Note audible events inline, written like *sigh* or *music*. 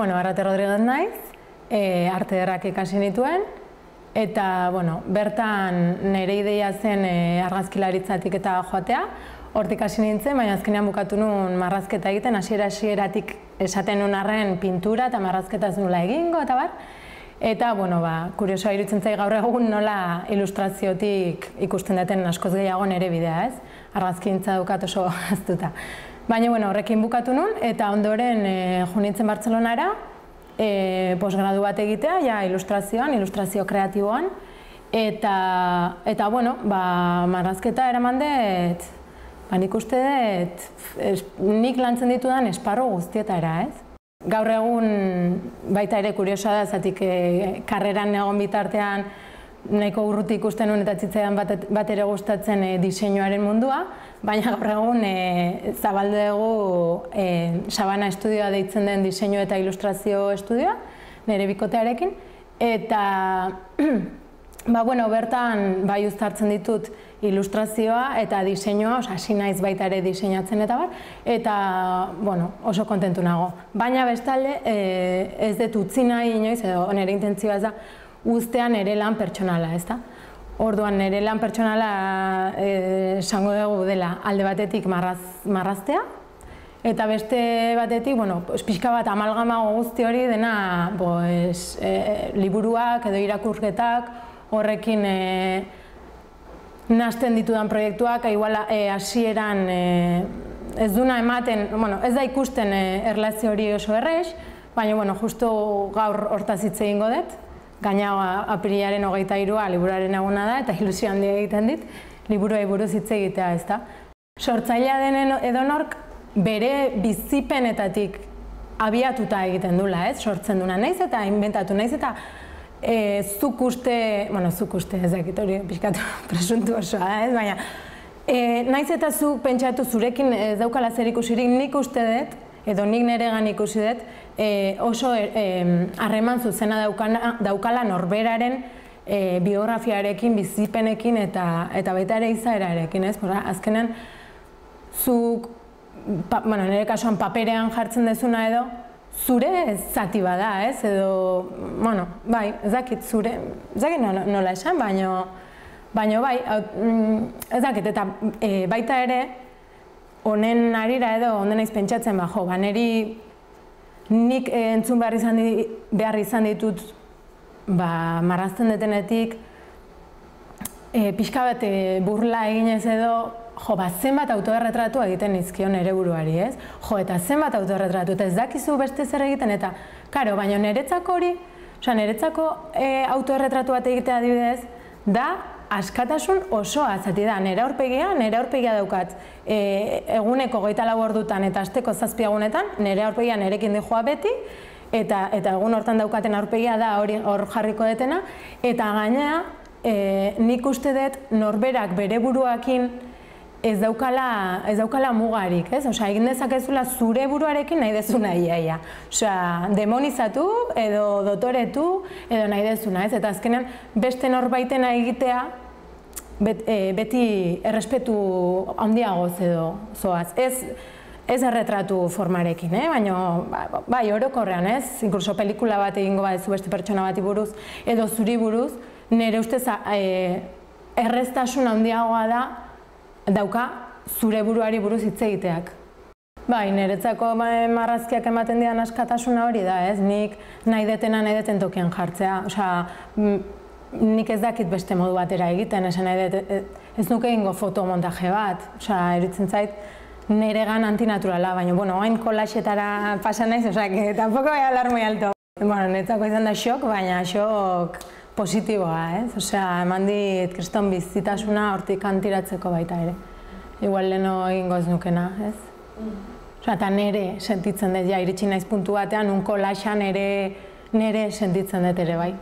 Bueno, Arrate Rodriguez naiz, e, arte derrak ikasi nituen, eta, bueno, bertan nire ideia zen e, argazkilaritzatik eta joatea, hortik hasi nintzen, baina azkenean bukatu nuen marrazketa egiten, hasiera hasieratik esaten nuen arren pintura eta marrazketa ez nula egingo, eta bar. Eta, bueno, ba, kuriosoa irutzen zai gaur egun nola ilustraziotik ikusten duten askoz gehiago nere bidea, ez? Argazkintza dukat oso *laughs* aztuta. Baina, bueno, horrekin bukatu nun, eta ondoren e, junitzen Bartzelonara, e, posgradu bat egitea, ja, ilustrazioan, ilustrazio kreatiboan, eta, eta bueno, ba, marrazketa eraman dut, ba, nik uste dut, nik lantzen ditudan esparro guztietara, ez? Gaur egun baita ere kuriosa da, zatik e, karreran egon bitartean nahiko urruti ikusten nuen eta txitzaidan bat, bat ere gustatzen e, diseinuaren mundua, baina gaur egun e, zabaldu dugu e, Sabana Estudioa deitzen den diseinu eta ilustrazio estudioa, nire bikotearekin, eta *clears throat* ba, bueno, bertan bai uztartzen ditut ilustrazioa eta diseinua, osa, hasi naiz baita ere diseinatzen eta bar, eta, bueno, oso kontentu nago. Baina bestalde, e, ez dut utzi nahi inoiz, edo nire intentzioa ez da, guztean nire lan pertsonala, ez da? Orduan, nire lan pertsonala eh, esango dugu dela alde batetik marraz, marraztea, eta beste batetik, bueno, pixka bat amalgama guzti hori dena pues, e, liburuak edo irakurketak horrekin e, nasten ditudan proiektuak, igual eh, hasieran e, ez duna ematen, bueno, ez da ikusten e, erlazio hori oso errex, baina bueno, justo gaur hortaz hitz egingo dut, gaina apirilaren hogeita irua liburaren eguna da, eta ilusio handia egiten dit, liburuei buruz hitz egitea ez da. Sortzailea denen edonork bere bizipenetatik abiatuta egiten dula, ez? Sortzen duna naiz eta inventatu naiz eta e, zuk uste, bueno, zuk uste ez dakit hori pixkatu *laughs* presuntu osoa, ez, baina e, naiz eta zuk pentsatu zurekin ez daukala zer ikusirik nik uste dut, edo nik neregan ikusi dut, e, oso harreman zuzena daukana, daukala norberaren e, biografiarekin, bizipenekin eta eta baita ere izaerarekin, ez? Bora, azkenean zuk pa, bueno, nire kasuan paperean jartzen dezuna edo, zure zati bada, ez? Edo, bueno, bai, ez zure, ez dakit nola, esan, baino, baino bai, mm, ez dakit, eta e, baita ere, honen arira edo, honen naiz pentsatzen, ba, jo, ba, niri nik entzun behar izan, di, behar izan ditut, ba, marrazten detenetik, e, pixka bat e, burla eginez edo, jo, ba, zenbat autoerretratu egiten izkion ere buruari, ez? Jo, eta zenbat autoerretratu, eta ez dakizu beste zer egiten, eta, karo, baina niretzako hori, oza, niretzako e, autoerretratu bat egitea adibidez, da, askatasun osoa, zati da, nire aurpegia, nire aurpegia daukat, e, eguneko goita lau ordutan eta asteko zazpiagunetan, nire aurpegia nirekin dijoa beti, eta, eta egun hortan daukaten aurpegia da hori hor jarriko detena, eta gainea, e, nik uste dut norberak bere buruakin ez daukala, ez daukala mugarik, ez? Osea, egin dezakezula zure buruarekin nahi dezuna iaia. Osea, demonizatu edo dotoretu edo nahi dezuna, ez? Eta azkenean beste norbaitena egitea e, beti errespetu handiagoz edo zoaz. Ez, ez erretratu formarekin, eh? baina ba, bai, orokorrean, ez? Inkluso pelikula bat egingo bat beste pertsona bati buruz edo zuri buruz, nire ustez e, erreztasun handiagoa da dauka zure buruari buruz hitz egiteak. Bai, niretzako marrazkiak ematen dian askatasuna hori da, ez? Nik nahi detena nahi deten tokian jartzea. Osea, nik ez dakit beste modu batera egiten, esan nahi dut, e, ez nuke egingo fotomontaje bat. Osea, eritzen zait, nire gan antinaturala, baina, bueno, hain kolaxetara pasan naiz, osea, que tampoco bai alar muy alto. Bueno, niretzako izan da xok, baina xok positiboa, ez? Osea, eman dit kriston bizitasuna hortik antiratzeko baita ere. Igual leno egingo ez nukena, ez? Osea, eta nere sentitzen dut, ja, iritsi naiz puntu batean, unko laxan nere, nere sentitzen dut ere bai.